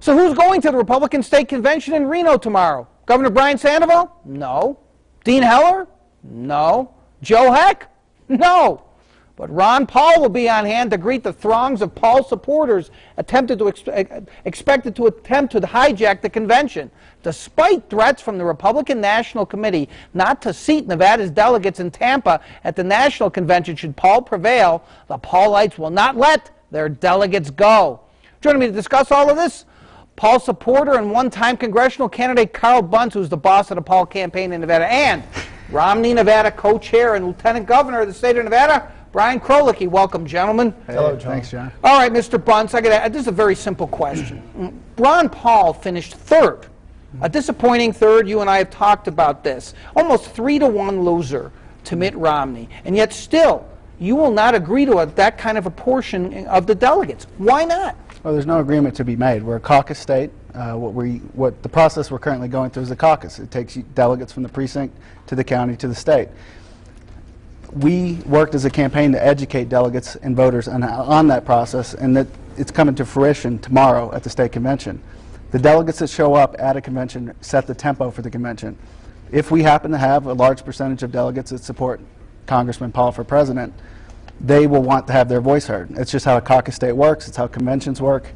So who's going to the Republican State Convention in Reno tomorrow? Governor Brian Sandoval? No. Dean Heller? No. Joe Heck? No. But Ron Paul will be on hand to greet the throngs of Paul supporters attempted to expe- expected to attempt to hijack the convention, despite threats from the Republican National Committee not to seat Nevada's delegates in Tampa at the national convention should Paul prevail. The Paulites will not let their delegates go. Joining me to discuss all of this, Paul supporter and one-time congressional candidate Carl Bunce, who's the boss of the Paul campaign in Nevada, and Romney, Nevada co-chair and lieutenant governor of the state of Nevada, Brian Krolicki. Welcome, gentlemen. Hello, Jon. Thanks, Jon. All right, Mr. Bunce, I got uh, this is a very simple question. Ron Paul finished third, a disappointing third. You and I have talked about this. Almost three to one loser to Mitt Romney, and yet still you will not agree to a, that kind of a portion of the delegates. Why not? Well, there's no agreement to be made. We're a caucus state. Uh, what we, what the process we're currently going through is a caucus. It takes delegates from the precinct to the county to the state we worked as a campaign to educate delegates and voters on, on that process, and that it's coming to fruition tomorrow at the state convention. The delegates that show up at a convention set the tempo for the convention. If we happen to have a large percentage of delegates that support Congressman Paul for president, they will want to have their voice heard. It's just how a caucus state works. It's how conventions work.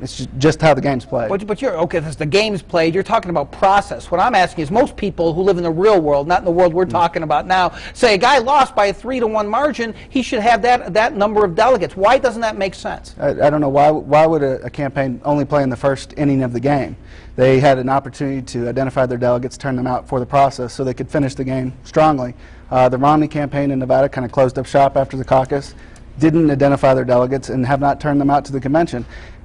It's just how the game's played. But, but you're okay. This the game's played. You're talking about process. What I'm asking is, most people who live in the real world, not in the world we're mm. talking about now, say a guy lost by a three to one margin. He should have that that number of delegates. Why doesn't that make sense? I, I don't know why. Why would a, a, campaign only play in the first inning of the game? They had an opportunity to identify their delegates, turn them out for the process, so they could finish the game strongly. Uh, the Romney campaign in Nevada kind of closed up shop after the caucus didn't identify their delegates and have not turned them out to the convention.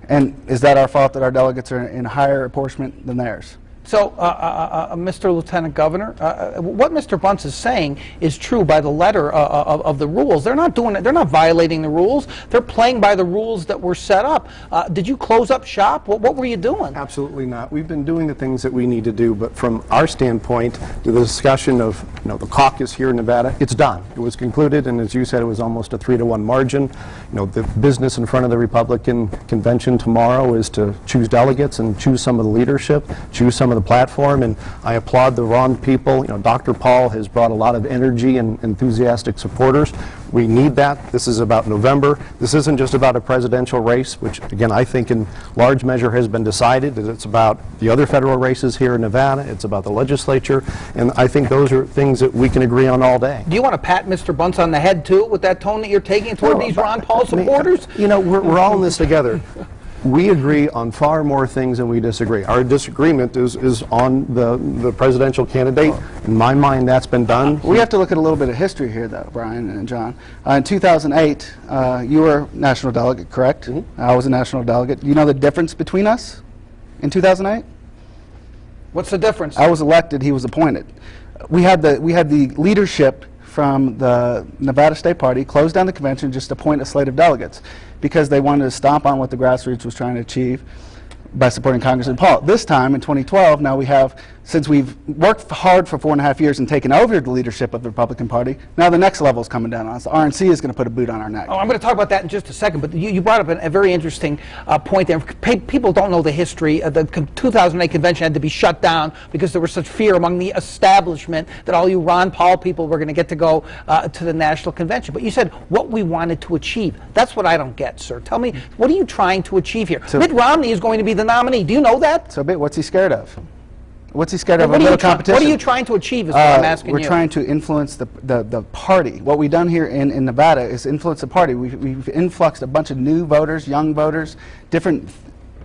And is that our fault that our delegates are in higher apportionment than theirs? So, uh, uh, uh, uh Mr. Lieutenant Governor, uh, uh, what Mr. Bunce is saying is true by the letter of, of, the rules. They're not doing it. They're not violating the rules. They're playing by the rules that were set up. did you close up shop? What, what, were you doing? Absolutely not. We've been doing the things that we need to do, but from our standpoint, the discussion of you know the caucus here in Nevada, it's done. It was concluded, and as you said, it was almost a three to one margin. You know, the business in front of the Republican convention tomorrow is to choose delegates and choose some of the leadership, choose some of the platform, and I applaud the Ron people. You know, Dr. Paul has brought a lot of energy and enthusiastic supporters. We need that. This is about November. This isn't just about a presidential race, which, again, I think in large measure has been decided. It's about the other federal races here in Nevada. It's about the legislature. And I think those are things that we can agree on all day. Do you want to pat Mr. Bunce on the head, too, with that tone that you're taking toward no, these Ron Paul supporters? You know, we're, we're all in this together we agree on far more things than we disagree. Our disagreement is, is on the, the presidential candidate. In my mind, that's been done. We have to look at a little bit of history here, though, Brian and Jon. Uh, in 2008, uh, you were national delegate, correct? Mm -hmm. I was a national delegate. You know the difference between us in 2008? What's the difference? I was elected, he was appointed. We had the, we had the leadership from the Nevada State Party closed down the convention just to appoint a slate of delegates because they wanted to stomp on what the grassroots was trying to achieve by supporting Congressman Paul. This time, in 2012, now we have, since we've worked hard for four and a half years and taken over the leadership of the Republican Party, now the next level is coming down on us. The RNC is going to put a boot on our neck. Oh, I'm going to talk about that in just a second, but you, you brought up a, a very interesting uh, point there. people don't know the history. Uh, the 2008 convention had to be shut down because there was such fear among the establishment that all you Ron Paul people were going to get to go uh, to the national convention. But you said what we wanted to achieve. That's what I don't get, sir. Tell me, what are you trying to achieve here? So Mitt Romney is going to be the nominee. Do you know that? So, Mitt, what's he scared of? What's he scared of? What, a little competition. what are you trying to achieve? Is what uh, I'm asking we're you. We're trying to influence the, the, the party. What we've done here in, in Nevada is influence the party. We've, we've influxed a bunch of new voters, young voters, different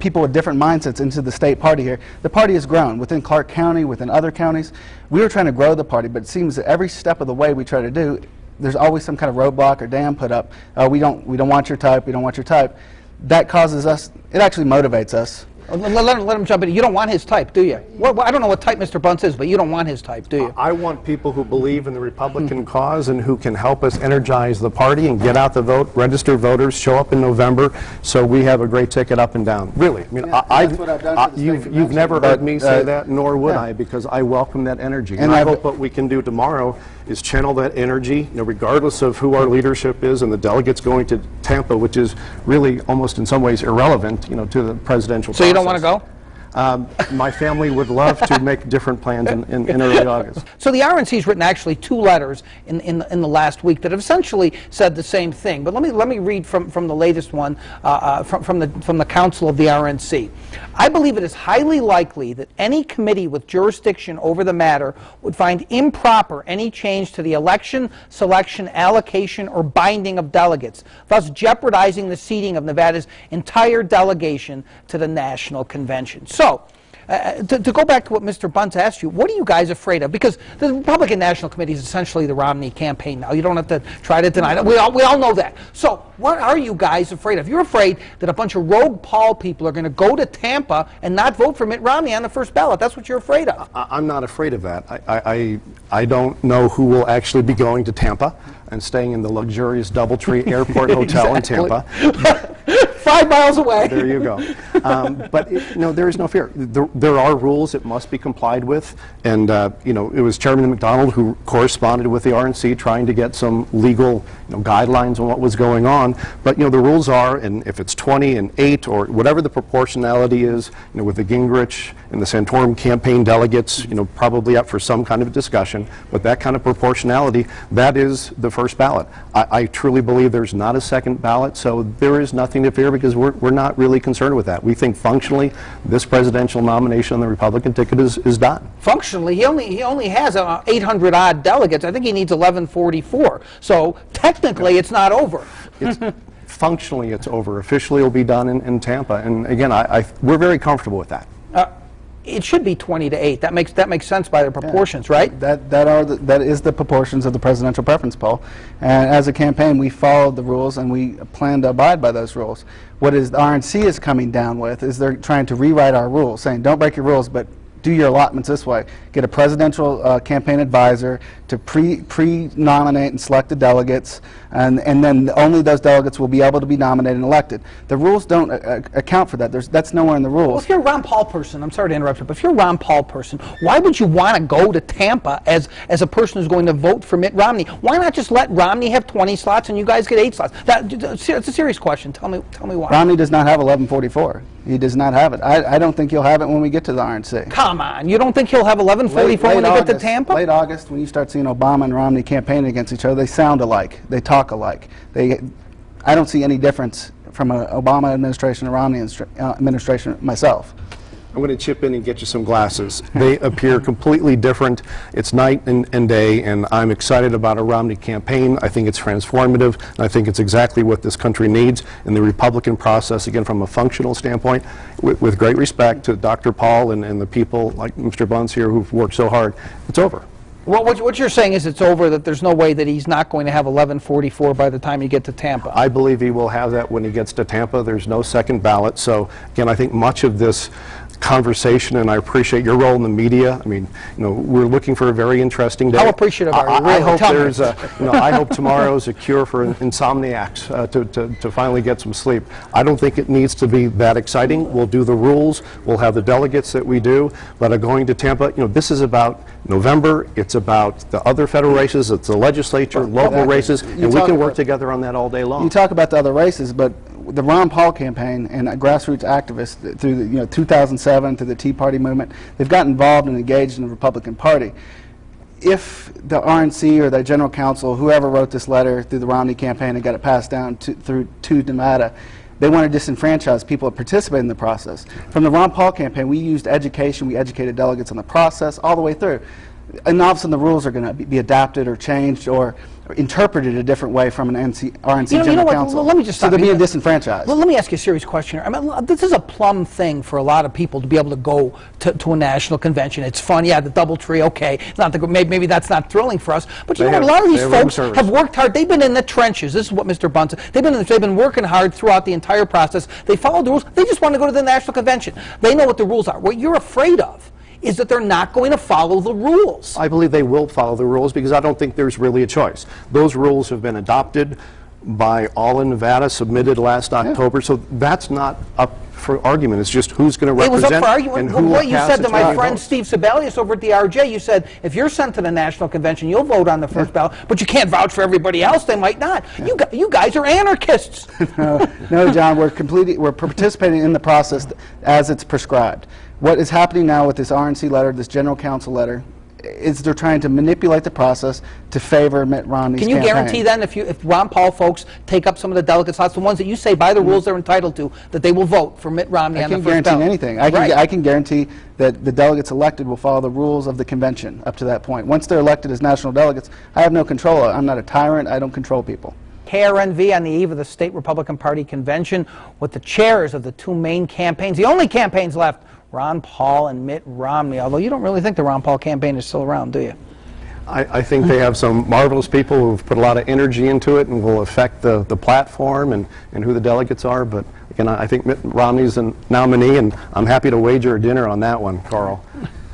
people with different mindsets into the state party here. The party has grown within Clark County, within other counties. We were trying to grow the party, but it seems that every step of the way we try to do, there's always some kind of roadblock or dam put up. Uh, we don't we don't want your type. We don't want your type. That causes us. It actually motivates us let, let, him, let him jump in. You don't want his type, do you? Well, I don't know what type Mr. Bunce is, but you don't want his type, do you? I want people who believe in the Republican cause and who can help us energize the party and get out the vote, register voters, show up in November, so we have a great ticket up and down. Really, I mean, yeah, I, I, you've, you've never heard me say uh, that, nor would yeah. I, because I welcome that energy. And, and I hope what we can do tomorrow is channel that energy, you know, regardless of who our leadership is and the delegates going to Tampa, which is really almost in some ways irrelevant, you know, to the presidential. So you don't don't want to go? Um, My family would love to make different plans in- in in early August. So the RNC has written actually two letters in, in, the- in the last week that have essentially said the same thing. But let me, let me read from, from the latest one uh, uh, from, from, the, from the Counsel of the RNC. I believe it is highly likely that any committee with jurisdiction over the matter would find improper any change to the election, selection, allocation, or binding of delegates, thus jeopardizing the seating of Nevada's entire delegation to the national convention. So, uh, to, to go back to what Mr. Bunce asked you, what are you guys afraid of? Because the Republican National Committee is essentially the Romney campaign now. You don't have to try to deny that. We all, we all know that. So, what are you guys afraid of? You're afraid that a bunch of rogue Paul people are going to go to Tampa and not vote for Mitt Romney on the first ballot. That's what you're afraid of. I- I'm not afraid of that. I- I I I don't know who will actually be going to Tampa and staying in the luxurious Doubletree Airport Hotel in Tampa. Five miles away. There you go. Um, But, it- no, there is no fear. There there are rules that must be complied with, and, uh, you know, it was Chairman McDonald who corresponded with the RNC trying to get some legal, you know, guidelines on what was going on. But, you know, the rules are, and if it's 20 and 8, or whatever the proportionality is, you know, with the Gingrich and the Santorum campaign delegates, you know, probably up for some kind of discussion, but that kind of proportionality, that is the first ballot. I I truly believe there's not a second ballot, so there is nothing to fear because we're we're not really concerned with that. We think functionally, this presidential nomination on the Republican ticket is is done. Functionally, he only he only has uh, 800 odd delegates. I think he needs 1144. So technically, it's not over. It's- Functionally, it's over. Officially, it'll be done in in Tampa. And again, I, I- we're very comfortable with that. It should be 20 to 8. That makes that makes sense by the proportions, right? That, that are, the- that is the proportions of the presidential preference poll. And as a campaign, we followed the rules and we plan to abide by those rules. What is, the RNC is coming down with is they're trying to rewrite our rules, saying, don't break your rules, but do your allotments this way. Get a presidential uh, campaign advisor to pre, pre-nominate and select the delegates, and, and then only those delegates will be able to be nominated and elected. The rules don't uh, uh, account for that. There's, that's nowhere in the Well, rules. if you're a Ron Paul person, I'm sorry to interrupt you, but if you're a Ron Paul person, why would you want to go to Tampa as, as a person who's going to vote for Mitt Romney? Why not just let Romney have 20 slots and you guys get 8 slots? That, it's a serious question. Tell me, tell me why. Romney does not have 1144. He does not have it. I, I don't think he'll have it when we get to the RNC. Come on. You don't think he'll have 1144 when they get to Tampa? Late August, when you start seeing Obama and Romney campaigning against each other, they sound alike. They talk alike. They, I don't see any difference from an Obama administration or Romney uh, administration myself. I'm going to chip in and get you some glasses. They appear completely different. It's night and, and day, and I'm excited about a Romney campaign. I think it's transformative, and I think it's exactly what this country needs in the Republican process, again, from a functional standpoint, with, with great respect to Dr. Paul and, and the people like Mr. Bunce here who've worked so hard. It's over. Well, what, what you're saying is it's over, that there's no way that he's not going to have 1144 by the time you get to Tampa. I believe he will have that when he gets to Tampa. There's no second ballot. So again, I think much of this conversation, and I appreciate your role in the media. I mean, you know, we're looking for a very interesting day. How appreciative are you, I- I, really? hope Tell there's a, you know, I hope tomorrow's a cure for insomniacs uh, to, to, to finally get some sleep. I don't think it needs to be that exciting. We'll do the rules. We'll have the delegates that we do. But uh, going to Tampa, you know, this is about November. It's about the other federal races. It's the legislature, local Exactly. races, and we can work together on that all day long. You talk about the other races, but the Ron Paul campaign and uh, grassroots activists th- through the, you know 2007 to the Tea Party movement, they've gotten involved and engaged in the Republican Party. If the RNC or the General Counsel, whoever wrote this letter through the Romney campaign and got it passed down to, through to Nevada, they want to disenfranchise people that participate in the process. From the Ron Paul campaign, we used education, we educated delegates on the process all the way through. And sudden, the rules are going to be, adapted or changed or interpreted a different way from an NC, RNC You know- you General know what? Counsel. Well, let me just so stop they're you. being disenfranchised. Well, let me ask you a serious question here. I mean, this is a plum thing for a lot of people to be able to go to, to a national convention. It's fun, yeah, the double tree, okay. It's not the, maybe, maybe that's not thrilling for us, but you They know what? A lot of these have folks have worked hard. They've been in the trenches. This is what Mr. Bunce. They've been the, they've been working hard throughout the entire process. They followed the rules. They just want to go to the national convention. They know what the rules are. What you're afraid of is that they're not going to follow the rules. I believe they will follow the rules because I don't think there's really a choice. Those rules have been adopted by All in Nevada, submitted last October, so that's not up for argument. It's just who's going to It was represent up for argument. Well, who will What you said to my friend. Steve Sebelius over at the RJ, you said, if you're sent to the national convention, you'll vote on the first ballot, but you can't vouch for everybody else, they might not. You gu- You guys are anarchists. No, no, Jon, we're completely, we're participating in the process as it's prescribed. What is happening now with this RNC letter, this general counsel letter, is they're trying to manipulate the process to favor Mitt Romney's Can you campaign. guarantee then, if you, if Ron Paul folks take up some of the delegate slots, the ones that you say by the rules they're entitled to, that they will vote for Mitt Romney I on the can't first guarantee ballot? anything. I can, Right. I can guarantee that the delegates elected will follow the rules of the convention up to that point. Once they're elected as national delegates, I have no control. I'm not a tyrant. I don't control people. KRNV on the eve of the state Republican Party convention with the chairs of the two main campaigns, the only campaigns left, Ron Paul and Mitt Romney. Although you don't really think the Ron Paul campaign is still around, do you? I, I think they have some marvelous people who've put a lot of energy into it and will affect the, the platform and, and who the delegates are. But again, I I think Mitt Romney's a nominee, and I'm happy to wager a dinner on that one, Carl.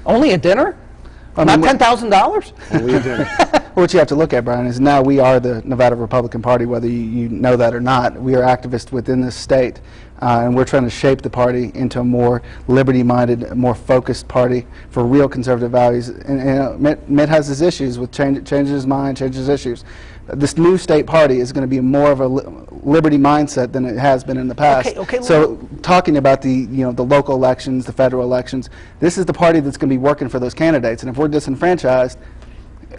Only a dinner? mean, Not ten thousand dollars? Only a dinner. What you have to look at, Brian, is now we are the Nevada Republican Party, whether you, you know that or not. We are activists within this state, uh, and we're trying to shape the party into a more liberty-minded, more focused party for real conservative values. And, and uh, Mitt, Mitt has his issues with change, changing his mind, changing his issues. This new state party is going to be more of a li- liberty mindset than it has been in the past. Okay, okay, So talking about the you know the local elections, the federal elections, this is the party that's going to be working for those candidates. And if we're disenfranchised,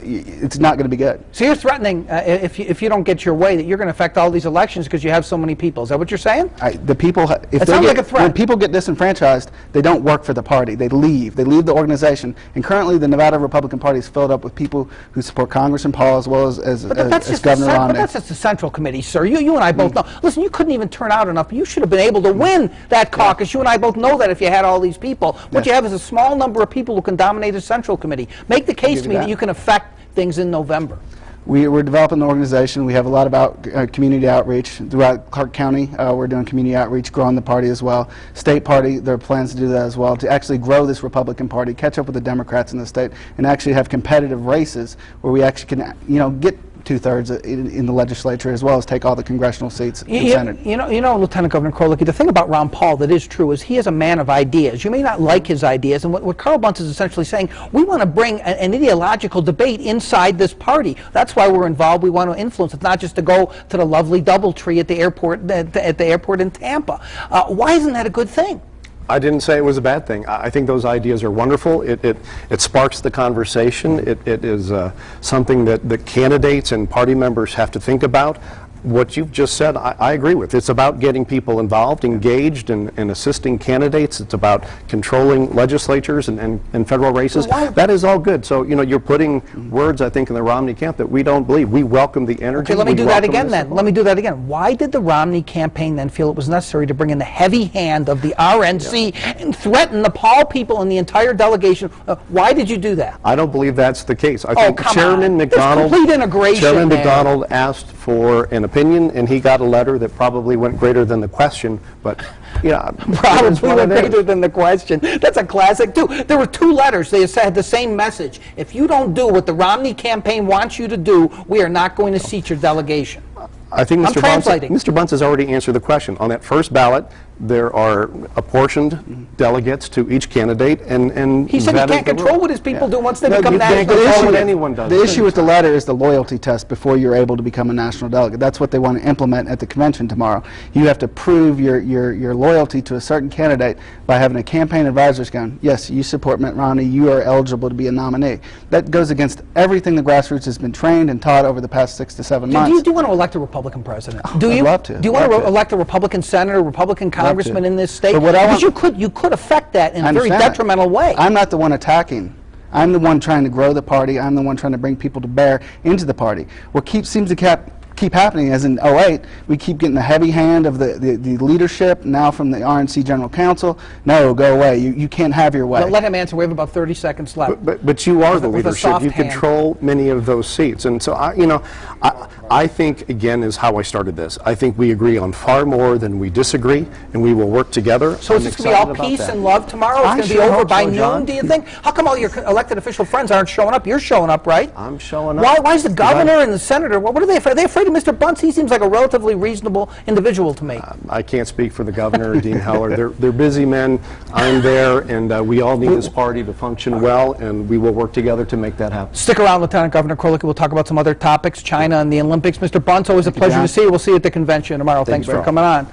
it's not going to be good. So you're threatening, uh, if, you, if you don't get your way, that you're going to affect all these elections because you have so many people. Is that what you're saying? I, the people, if they sounds get, like a threat. when people get disenfranchised, they don't work for the party. They leave. They leave the organization. And currently, the Nevada Republican Party is filled up with people who support Congressman Paul as well as as, But as, as Governor Romney. But that's just the Central Committee, sir. You, you and I both know. Listen, you couldn't even turn out enough. You should have been able to win that caucus. You and I both know that if you had all these people. What you have is a small number of people who can dominate a Central Committee. Make the case to me that. that. you can affect things in November. We, we're developing the organization. We have a lot about uh, community outreach throughout Clark County. Uh, we're doing community outreach, growing the party as well. State party, there are plans to do that as well, to actually grow this Republican Party, catch up with the Democrats in the state, and actually have competitive races where we actually can, you know, get two-thirds in, in the legislature as well as take all the congressional seats You, in you- Senate. you know, you know, Lieutenant Governor Krolicki, the thing about Ron Paul that is true is he is a man of ideas. You may not like his ideas, and what, what Carl Bunce is essentially saying, we want to bring a- an ideological debate inside this party. That's why we're involved. We want to influence. It's not just to go to the lovely DoubleTree at the airport at the, at the airport in Tampa. Uh, why isn't that a good thing? I didn't say it was a bad thing. I think those ideas are wonderful. It, it, it sparks the conversation. It, it is uh, something that, that candidates and party members have to think about. What you've just said, I, I agree with. It's about getting people involved, engaged, and, and assisting candidates. It's about controlling legislatures and, and, and federal races. Well, That is all good. So, you know, you're putting words, I think, in the Romney camp that we don't believe. We welcome the energy. Okay, let me We do that again then. Let me do that again. Why did the Romney campaign then feel it was necessary to bring in the heavy hand of the RNC and threaten the Paul people and the entire delegation? Uh, why did you do that? I don't believe that's the case. I think Oh, come Chairman on. There's McDonald. complete integration Chairman there. McDonald asked for an opinion, and he got a letter that probably went greater than the question, but, yeah. it is Probably went is. greater than the question. That's a classic too. There were two letters. They said the same message. If you don't do what the Romney campaign wants you to do, we are not going to seat your delegation. I think Mr. Bunce. Mr. Bunce has already answered the question. On that first ballot, there are apportioned delegates to each candidate, and, and He said he can't control rule. what his people do once they No, become you can't national what delegates. anyone does. The issue with the latter is the loyalty test before you're able to become a national delegate. That's what they want to implement at the convention tomorrow. You have to prove your, your, your loyalty to a certain candidate by having a campaign advisor's going, yes, you support Mitt Romney, you are eligible to be a nominee. That goes against everything the grassroots has been trained and taught over the past six to seven Do you, months. do you want to elect a Republican president? Oh, do I'd you? love to. Do you want to to. elect a Republican senator, Republican congressman in this state? But what I because want- you could you could affect that in I a very understand that. detrimental way. I'm not the one attacking. I'm the one trying to grow the party. I'm the one trying to bring people to bear into the party. What keep, seems to cap, keep happening As in 08, we keep getting the heavy hand of the, the, the leadership, now from the RNC General Counsel. No, go away. You, you can't have your way. But let him answer. We have about 30 seconds left. But- But, but you are With the a- leadership. soft You hand. control many of those seats. And so, I, you know, I, I think, again, is how I started this. I think we agree on far more than we disagree, and we will work together. so I'm it's just going to be all peace that. and love tomorrow? It's going to be over by so, noon, Jon. do you think? How come all your elected official friends aren't showing up? You're showing up, right? I'm showing up. Why, why is the governor and the senator, what, what are they afraid? Are they afraid talking to Mr. Bunce, he seems like a relatively reasonable individual to me. I can't speak for the governor or Dean Heller. They're, they're busy men. I'm there, and uh, we all need this party to function well, and we will work together to make that happen. Stick around, Lieutenant Governor Krolik. We'll talk about some other topics, China and the Olympics. Mr. Bunce, always a pleasure to see you. We'll see you at the convention tomorrow. Thanks for coming on.